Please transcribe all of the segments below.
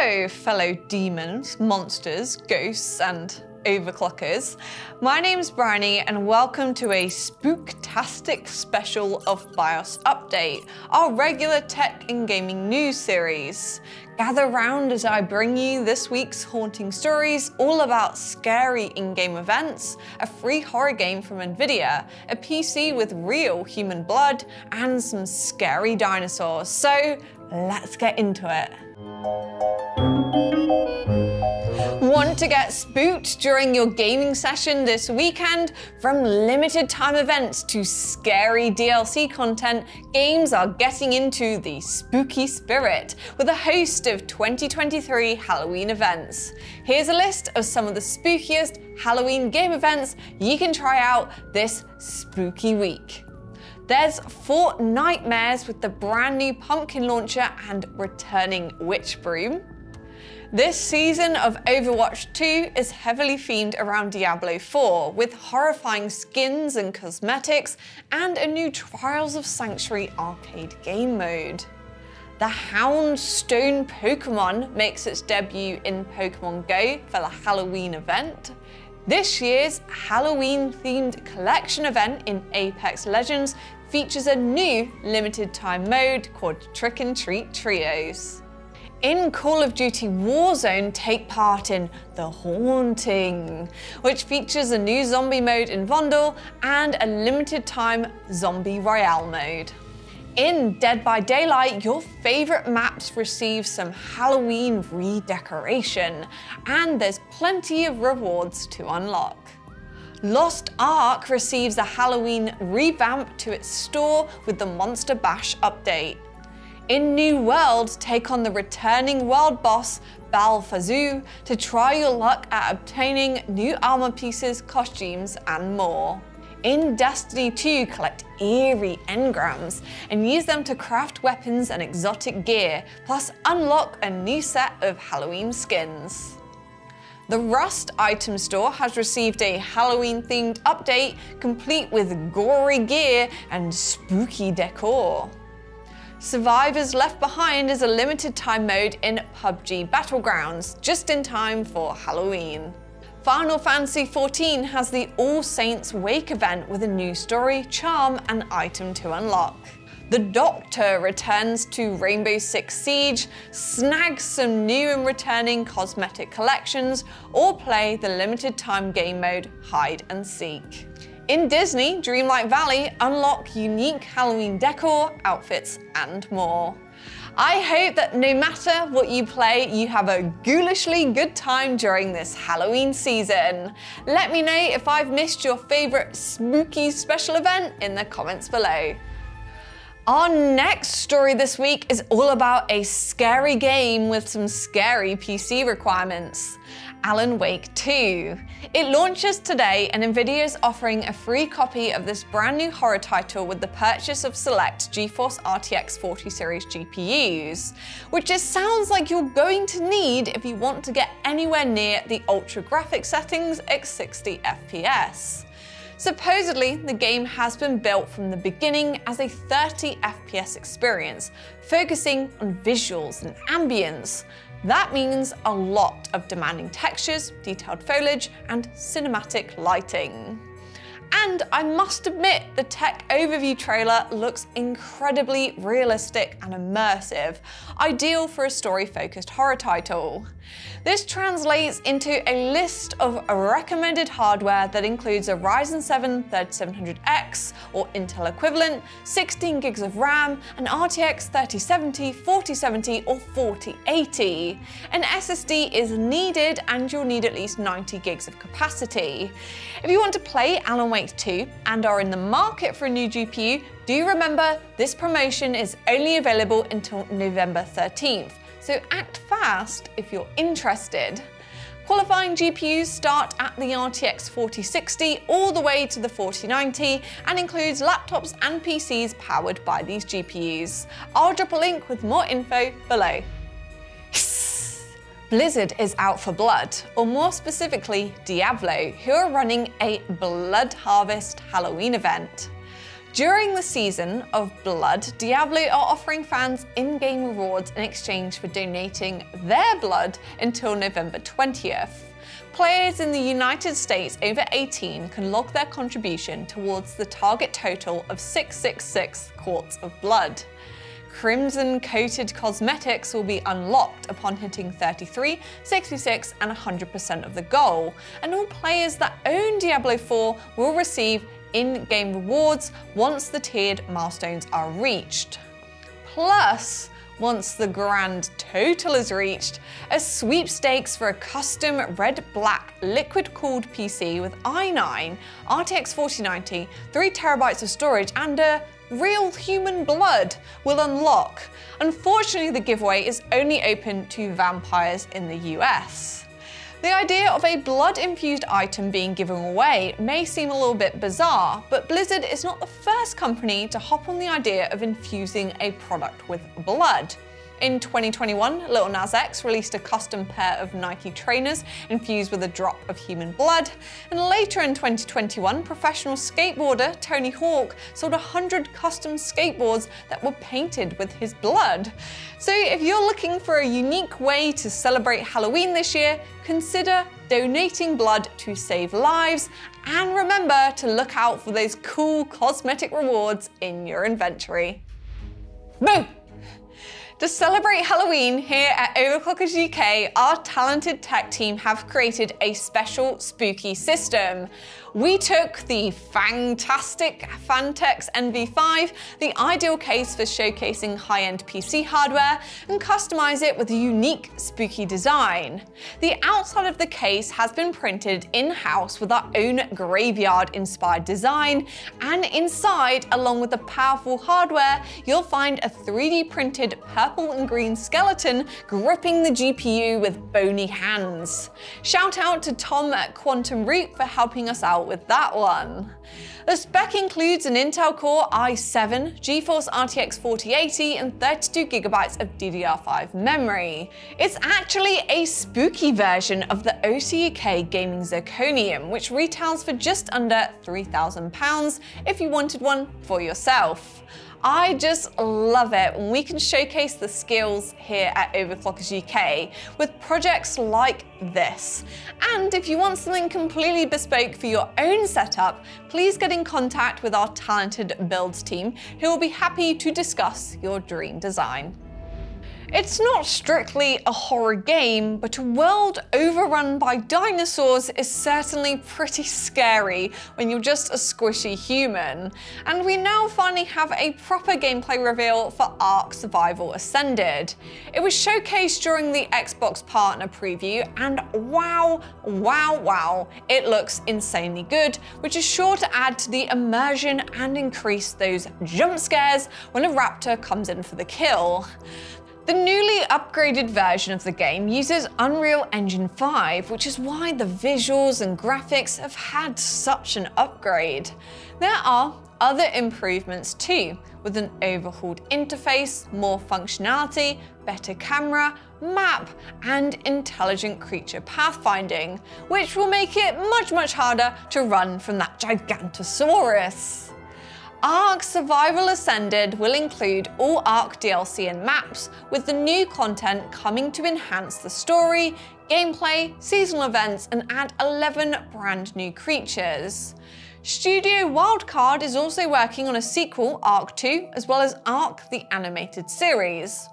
Hello, fellow demons, monsters, ghosts, and overclockers. My name's Briony, and welcome to a spooktastic special of BIOS Update, our regular tech and gaming news series. Gather round as I bring you this week's haunting stories all about scary in-game events, a free horror game from Nvidia, a PC with real human blood, and some scary dinosaurs. So let's get into it. Want to get spooked during your gaming session this weekend? From limited time events to scary DLC content, games are getting into the spooky spirit with a host of 2023 Halloween events. Here's a list of some of the spookiest Halloween game events you can try out this spooky week. There's Fortnitemares with the brand new pumpkin launcher and returning witch broom. This season of Overwatch 2 is heavily themed around Diablo 4, with horrifying skins and cosmetics, and a new Trials of Sanctuary arcade game mode. The Houndstone Pokemon makes its debut in Pokemon Go for the Halloween event. This year's Halloween themed collection event in Apex Legends features a new limited time mode called Trick and Treat Trios. In Call of Duty Warzone, take part in The Haunting, which features a new zombie mode in Vondel and a limited time Zombie Royale mode. In Dead by Daylight, your favorite maps receive some Halloween redecoration, and there's plenty of rewards to unlock. Lost Ark receives a Halloween revamp to its store with the Monster Bash update. In New World, take on the returning world boss Bal-Fouzou to try your luck at obtaining new armor pieces, costumes, and more. In Destiny 2, collect eerie engrams and use them to craft weapons and exotic gear, plus unlock a new set of Halloween skins. The Rust item store has received a Halloween themed update complete with gory gear and spooky decor. Survivors Left Behind is a limited time mode in PUBG Battlegrounds, just in time for Halloween. Final Fantasy XIV has the All Saints Wake event with a new story, charm, and item to unlock. The Doctor returns to Rainbow Six Siege, snag some new and returning cosmetic collections, or play the limited time game mode Hide and Seek. In Disney, Dreamlight Valley, unlock unique Halloween decor, outfits, and more. I hope that no matter what you play, you have a ghoulishly good time during this Halloween season. Let me know if I've missed your favorite spooky special event in the comments below. Our next story this week is all about a scary game with some scary PC requirements. Alan Wake 2. It launches today and Nvidia is offering a free copy of this brand new horror title with the purchase of select GeForce RTX 40 series GPUs, which just sounds like you're going to need if you want to get anywhere near the ultra graphic settings at 60 FPS. Supposedly, the game has been built from the beginning as a 30 FPS experience, focusing on visuals and ambience. That means a lot of demanding textures, detailed foliage, and cinematic lighting. And I must admit, the tech overview trailer looks incredibly realistic and immersive, ideal for a story-focused horror title. This translates into a list of recommended hardware that includes a Ryzen 7 3700X or Intel equivalent, 16 gigs of RAM, an RTX 3070, 4070 or 4080. An SSD is needed and you'll need at least 90 gigs of capacity. If you want to play Alan Wake 2 and are in the market for a new GPU, do remember this promotion is only available until November 13th so act fast if you're interested. Qualifying GPUs start at the RTX 4060 all the way to the 4090 and includes laptops and PCs powered by these GPUs. I'll drop a link with more info below. Blizzard is out for blood, or more specifically, Diablo, who are running a Blood Harvest Halloween event. During the season of Blood, Diablo are offering fans in-game rewards in exchange for donating their blood until November 20th. Players in the United States over 18 can log their contribution towards the target total of 666 quarts of blood. Crimson coated cosmetics will be unlocked upon hitting 33, 66 and 100% of the goal, and all players that own Diablo 4 will receive in-game rewards once the tiered milestones are reached. Plus, once the grand total is reached, a sweepstakes for a custom red-black liquid-cooled PC with i9, RTX 4090, 3TB of storage and a real human blood will unlock. Unfortunately, the giveaway is only open to vampires in the US. The idea of a blood-infused item being given away may seem a little bit bizarre, but Blizzard is not the first company to hop on the idea of infusing a product with blood. In 2021, Lil Nas X released a custom pair of Nike trainers infused with a drop of human blood. And later in 2021, professional skateboarder Tony Hawk sold 100 custom skateboards that were painted with his blood. So if you're looking for a unique way to celebrate Halloween this year, consider donating blood to save lives, and remember to look out for those cool cosmetic rewards in your inventory. Boom! To celebrate Halloween here at Overclockers UK, our talented tech team have created a special spooky system. We took the fantastic Phanteks NV5, the ideal case for showcasing high-end PC hardware, and customized it with a unique spooky design. The outside of the case has been printed in-house with our own graveyard-inspired design, and inside, along with the powerful hardware, you'll find a 3D printed and green skeleton gripping the GPU with bony hands. Shout out to Tom at Quantum Root for helping us out with that one. The spec includes an Intel Core i7, GeForce RTX 4080 and 32GB of DDR5 memory. It's actually a spooky version of the OCUK Gaming Zirconium, which retails for just under £3,000 if you wanted one for yourself. I just love it when we can showcase the skills here at Overclockers UK with projects like this. And if you want something completely bespoke for your own setup, please get in contact with our talented builds team who will be happy to discuss your dream design. It's not strictly a horror game, but a world overrun by dinosaurs is certainly pretty scary when you're just a squishy human. And we now finally have a proper gameplay reveal for Ark Survival Ascended. It was showcased during the Xbox partner preview, and wow, wow, wow, it looks insanely good, which is sure to add to the immersion and increase those jump scares when a raptor comes in for the kill. The newly upgraded version of the game uses Unreal Engine 5, which is why the visuals and graphics have had such an upgrade. There are other improvements too, with an overhauled interface, more functionality, better camera, map, and intelligent creature pathfinding, which will make it much, much harder to run from that Gigantosaurus. Ark Survival Ascended will include all Ark DLC and maps, with the new content coming to enhance the story, gameplay, seasonal events, and add 11 brand new creatures. Studio Wildcard is also working on a sequel, Ark 2, as well as Ark the Animated Series.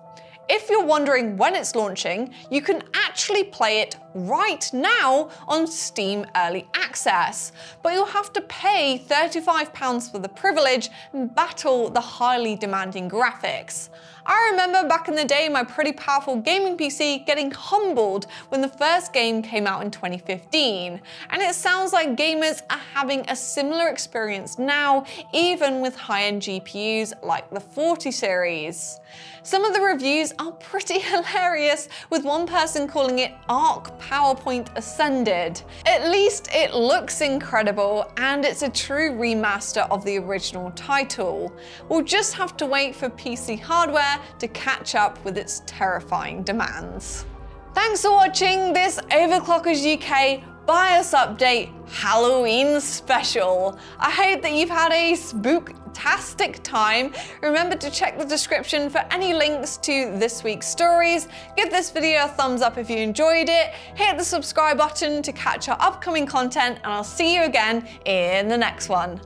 If you're wondering when it's launching, you can actually play it right now on Steam Early Access, but you'll have to pay £35 for the privilege and battle the highly demanding graphics. I remember back in the day my pretty powerful gaming PC getting humbled when the first game came out in 2015, and it sounds like gamers are having a similar experience now, even with high-end GPUs like the 40 series. Some of the reviews are pretty hilarious, with one person calling it Ark PowerPoint Ascended. At least it looks incredible, and it's a true remaster of the original title. We'll just have to wait for PC hardware to catch up with its terrifying demands. Thanks for watching this Overclockers UK BIOS Update Halloween Special. I hope that you've had a spooktastic time. Remember to check the description for any links to this week's stories. Give this video a thumbs up if you enjoyed it. Hit the subscribe button to catch our upcoming content, and I'll see you again in the next one.